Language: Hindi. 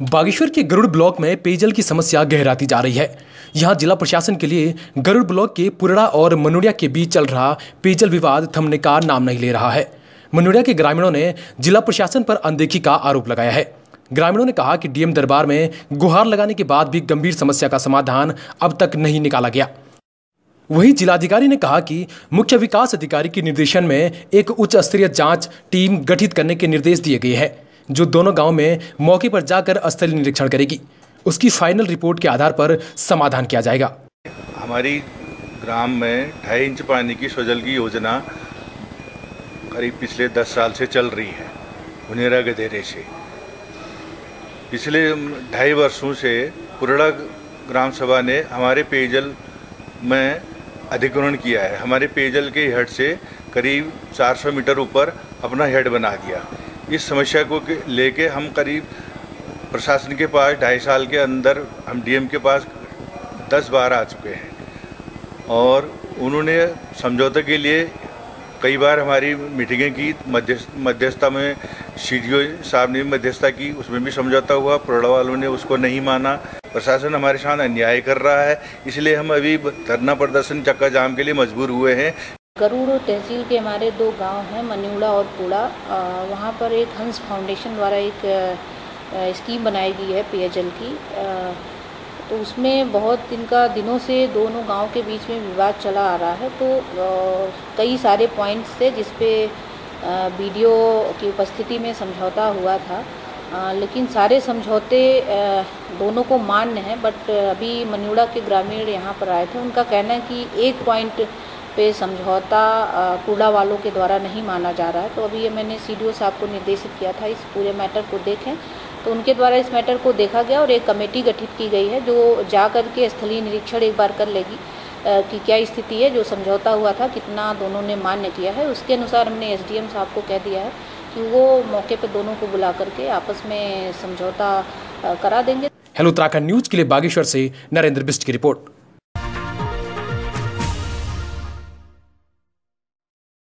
बागेश्वर के गरुड़ ब्लॉक में पेयजल की समस्या गहराती जा रही है। यहाँ जिला प्रशासन के लिए गरुड़ ब्लॉक के पुरड़ा और मनुड़िया के बीच चल रहा पेयजल विवाद थमने का नाम नहीं ले रहा है। मनुड़िया के ग्रामीणों ने जिला प्रशासन पर अनदेखी का आरोप लगाया है। ग्रामीणों ने कहा कि डीएम दरबार में गुहार लगाने के बाद भी गंभीर समस्या का समाधान अब तक नहीं निकाला गया। वहीं जिलाधिकारी ने कहा कि मुख्य विकास अधिकारी के निर्देशन में एक उच्च स्तरीय जाँच टीम गठित करने के निर्देश दिए गए हैं। जो दोनों गाँव में मौके पर जाकर स्थलीय निरीक्षण करेगी। उसकी फाइनल रिपोर्ट के आधार पर समाधान किया जाएगा। हमारी ग्राम में ढाई इंच पानी की स्वजल की योजना करीब पिछले दस साल से चल रही है मुनेरा गदेरे से। पिछले ढाई वर्षों से पुरड़ा ग्राम सभा ने हमारे पेयजल में अधिग्रहण किया है। हमारे पेयजल के हेड से करीब 400 मीटर ऊपर अपना हेड बना दिया। इस समस्या को लेके हम करीब प्रशासन के पास ढाई साल के अंदर हम डीएम के पास दस बार आ चुके हैं। और उन्होंने समझौते के लिए कई बार हमारी मीटिंगें की मध्यस्थता में सीडीओ साहब ने मध्यस्थता की, उसमें भी समझौता हुआ प्रोड़ा वालों ने उसको नहीं माना। प्रशासन हमारे साथ अन्याय कर रहा है, इसलिए हम अभी धरना प्रदर्शन चक्का जाम के लिए मजबूर हुए हैं। गरुड़ तहसील के हमारे दो गाँव हैं मनिउड़ा और पूड़ा। वहाँ पर एक हंस फाउंडेशन द्वारा एक स्कीम बनाई गई है पेयजल की। तो उसमें बहुत इनका दिनों से दोनों गाँव के बीच में विवाद चला आ रहा है। तो कई सारे पॉइंट्स थे जिस पे वीडियो की उपस्थिति में समझौता हुआ था। आ, लेकिन सारे समझौते दोनों को मान्य हैं बट अभी मनिउड़ा के ग्रामीण यहाँ पर आए थे। उनका कहना है कि एक पॉइंट पे समझौता कूड़ा वालों के द्वारा नहीं माना जा रहा है। तो अभी ये मैंने सीडीओ साहब को निर्देशित किया था इस पूरे मैटर को देखें। तो उनके द्वारा इस मैटर को देखा गया और एक कमेटी गठित की गई है, जो जा कर के स्थलीय निरीक्षण एक बार कर लेगी कि क्या स्थिति है, जो समझौता हुआ था, कितना दोनों ने मान्य किया है। उसके अनुसार हमने एसडीएम साहब को कह दिया है कि वो मौके पर दोनों को बुला करके आपस में समझौता करा देंगे। हेलो, उत्तराखंड न्यूज़ के लिए बागेश्वर से नरेंद्र बिस्ट की रिपोर्ट।